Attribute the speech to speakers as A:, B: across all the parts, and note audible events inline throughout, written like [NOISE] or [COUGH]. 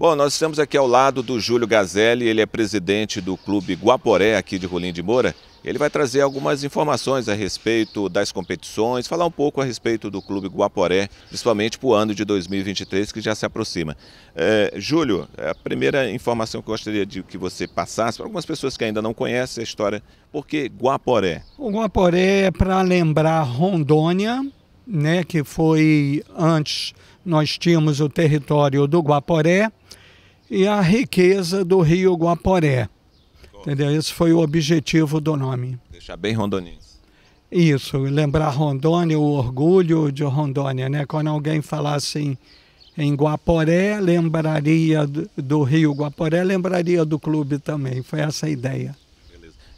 A: Bom, nós estamos aqui ao lado do Júlio Gazelli, ele é presidente do Clube Guaporé aqui de Rolim de Moura. Ele vai trazer algumas informações a respeito das competições, falar um pouco a respeito do Clube Guaporé, principalmente para o ano de 2023 que já se aproxima. É, Júlio, a primeira informação que eu gostaria de que você passasse para algumas pessoas que ainda não conhecem a história, por que Guaporé?
B: O Guaporé é para lembrar Rondônia, né, que foi antes nós tínhamos o território do Guaporé e a riqueza do rio Guaporé. Entendeu? Esse foi o objetivo do nome.
A: Deixar bem rondonense.
B: Isso, lembrar Rondônia, o orgulho de Rondônia, né? Quando alguém falasse em, em Guaporé, lembraria do, do Rio Guaporé, lembraria do clube também. Foi essa a ideia.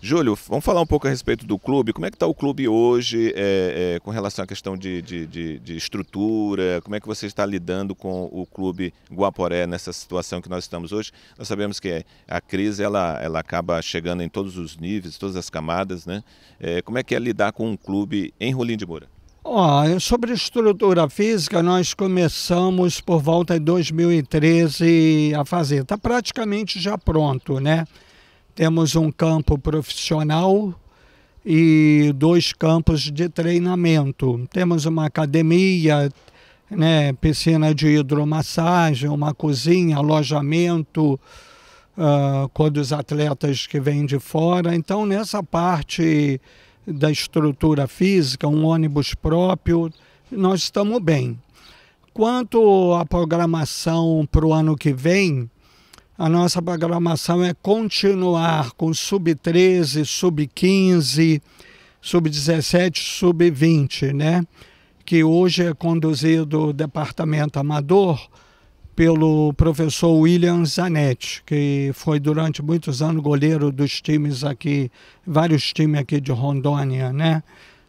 A: Júlio, vamos falar um pouco a respeito do clube. Como é que está o clube hoje é, é, com relação à questão de, de, de, de, estrutura? Como é que você está lidando com o clube Guaporé nessa situação que nós estamos hoje? Nós sabemos que a crise ela, ela acaba chegando em todos os níveis, todas as camadas, né? É, como é que é lidar com um clube em Rolim de Moura?
B: Oh, sobre estrutura física, nós começamos por volta de 2013 a fazer. Está praticamente já pronto, né? Temos um campo profissional e dois campos de treinamento. Temos uma academia, né, piscina de hidromassagem, uma cozinha, alojamento uh, com os atletas que vêm de fora. Então, nessa parte da estrutura física, um ônibus próprio, nós estamos bem. Quanto à programação para o ano que vem, a nossa programação é continuar com sub-13, sub-15, sub-17, sub-20, né? Que hoje é conduzido o departamento amador pelo professor William Zanetti, que foi durante muitos anos goleiro dos times aqui, vários times aqui de Rondônia, né?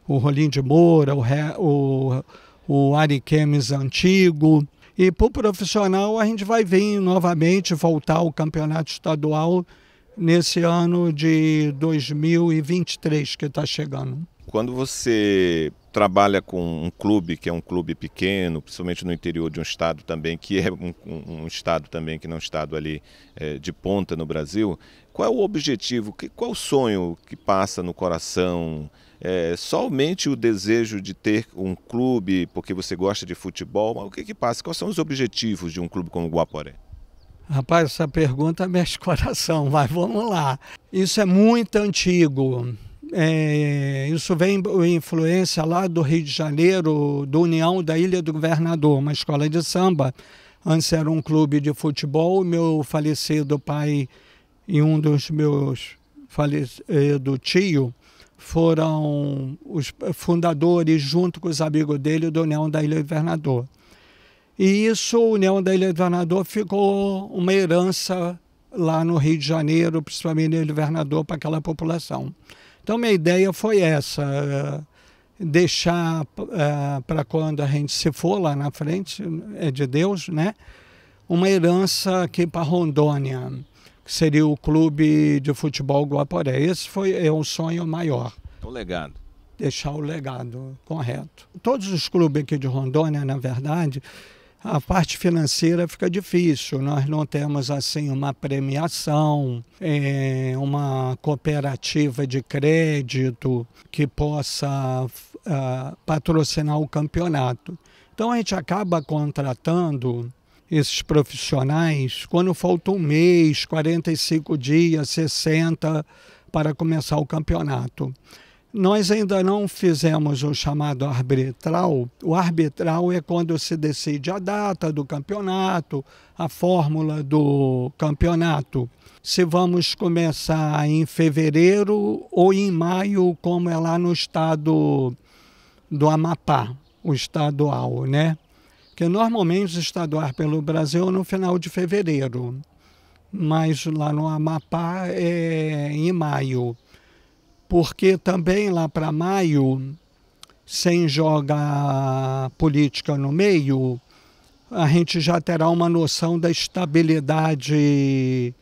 B: O Rolim de Moura, o, o, o Ariquemes Antigo, e para o profissional, a gente vai vir novamente voltar ao campeonato estadual nesse ano de 2023 que está chegando.
A: Quando você trabalha com um clube que é um clube pequeno, principalmente no interior de um estado também, que é um, um estado também que não é um estado ali é, de ponta no Brasil, qual é o objetivo, qual é o sonho que passa no coração é, somente o desejo de ter um clube porque você gosta de futebol, mas o que que passa? Quais são os objetivos de um clube como o Guaporé?
B: Rapaz, essa pergunta mexe [LAUGHS] coração, mas vamos lá. Isso é muito antigo. É, isso vem influência lá do Rio de Janeiro, do União da Ilha do Governador, uma escola de samba. Antes era um clube de futebol. Meu falecido pai e um dos meus falecido tio foram os fundadores, junto com os amigos dele, da União da Ilha do Governador. E isso, a União da Ilha do Governador, ficou uma herança lá no Rio de Janeiro, principalmente no Ilha do Governador, para aquela população. Então, minha ideia foi essa, eh, deixar uh, para quando a gente se for lá na frente, é de Deus, né? Uma herança aqui para Rondônia que seria o clube de futebol Guaporé. Esse foi é um sonho maior.
A: O legado.
B: Deixar o legado correto. Todos os clubes aqui de Rondônia, na verdade, a parte financeira fica difícil. Nós não temos assim uma premiação, é, uma cooperativa de crédito que possa uh, patrocinar o campeonato. Então a gente acaba contratando esses profissionais quando falta um mês, 45 dias, 60 para começar o campeonato. Nós ainda não fizemos o chamado arbitral. O arbitral é quando se decide a data do campeonato, a fórmula do campeonato. Se vamos começar em fevereiro ou em maio, como é lá no estado do Amapá, o estadual, né? Que normalmente os estaduais pelo Brasil no final de fevereiro, mas lá no Amapá é em maio, porque também lá para maio, sem jogar política no meio, a gente já terá uma noção da estabilidade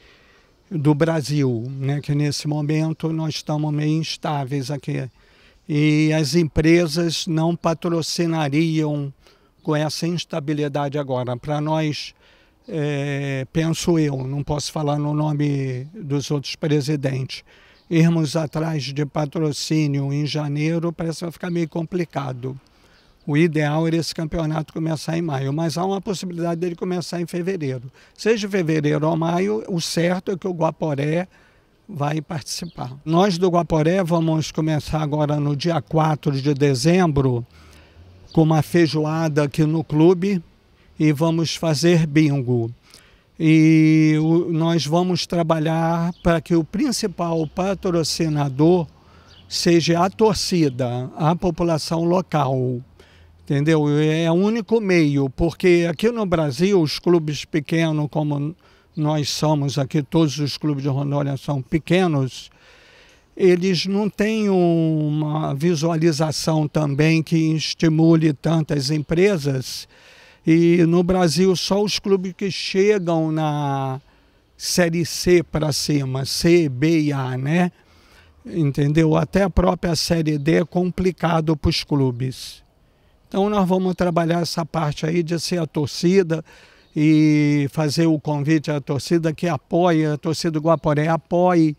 B: do Brasil, né? que nesse momento nós estamos meio instáveis aqui. E as empresas não patrocinariam com essa instabilidade agora. Para nós é, penso eu, não posso falar no nome dos outros presidentes, irmos atrás de patrocínio em janeiro parece que vai ficar meio complicado. O ideal era esse campeonato começar em maio, mas há uma possibilidade dele começar em fevereiro. Seja fevereiro ou maio, o certo é que o Guaporé vai participar. Nós do Guaporé vamos começar agora no dia 4 de dezembro com uma feijoada aqui no clube e vamos fazer bingo. E o, nós vamos trabalhar para que o principal patrocinador seja a torcida, a população local entendeu? É o único meio, porque aqui no Brasil, os clubes pequenos, como nós somos aqui, todos os clubes de Rondônia são pequenos, eles não têm uma visualização também que estimule tantas empresas. E no Brasil, só os clubes que chegam na Série C para cima, C, B e A, né? Entendeu? Até a própria Série D é complicado para os clubes. Então nós vamos trabalhar essa parte aí de ser a torcida e fazer o convite à torcida que apoie, a torcida do Guaporé apoie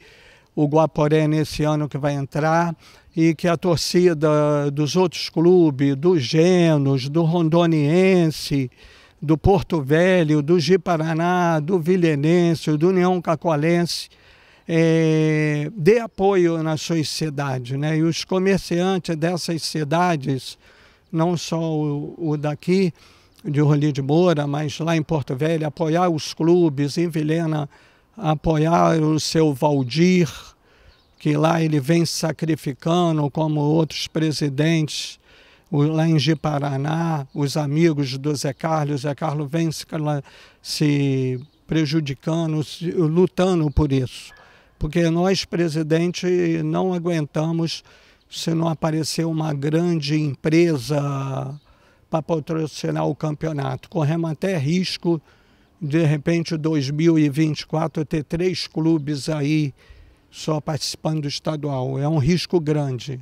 B: o Guaporé nesse ano que vai entrar e que a torcida dos outros clubes, do Genos, do Rondoniense, do Porto Velho, do Ji-Paraná, do Vilhenense, do União Cacoalense, é, dê apoio nas suas cidades. Né? E os comerciantes dessas cidades não só o, o daqui, de Rolim de Moura, mas lá em Porto Velho, apoiar os clubes, em Vilhena, apoiar o seu Valdir, que lá ele vem sacrificando, como outros presidentes, lá em Ji-Paraná, os amigos do Zé Carlos, Zé Carlos vem se, prejudicando, lutando por isso. Porque nós, presidente, não aguentamos se não aparecer uma grande empresa para patrocinar o campeonato. Corremos até risco, de repente, 2024, ter três clubes aí só participando do estadual. É um risco grande.